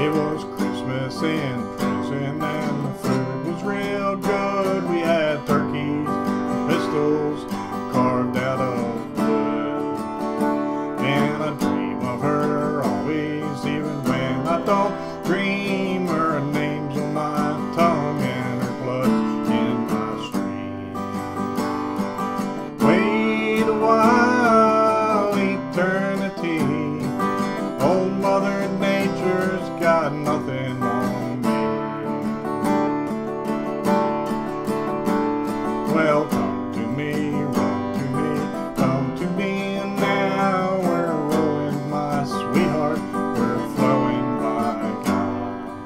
It was Christmas in prison and the food was real good. We had turkeys, pistols carved out of wood. And I dream of her always, even when I don't dream. Got nothing on me. Well, come to me, run to me, come to me, now we're rolling, my sweetheart, we're flowing by God.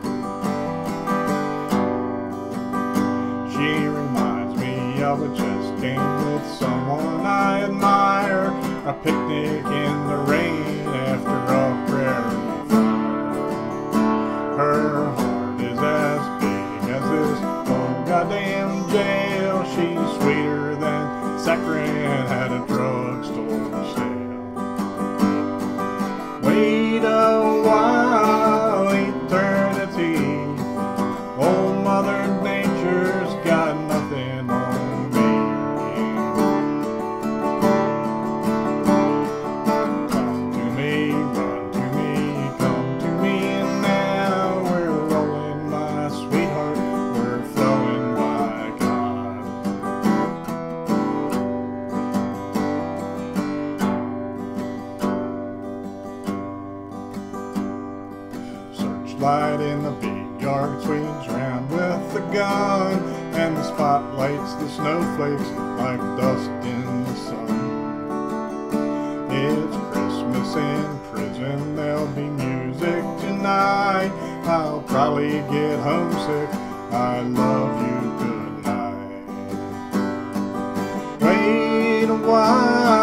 She reminds me of a just came with someone I admire, a picnic in the rain after In the big yard swings round with the gun, and the spotlights the snowflakes like dust in the sun. It's Christmas in prison, there'll be music tonight. I'll probably get homesick. I love you, good night. Wait a while.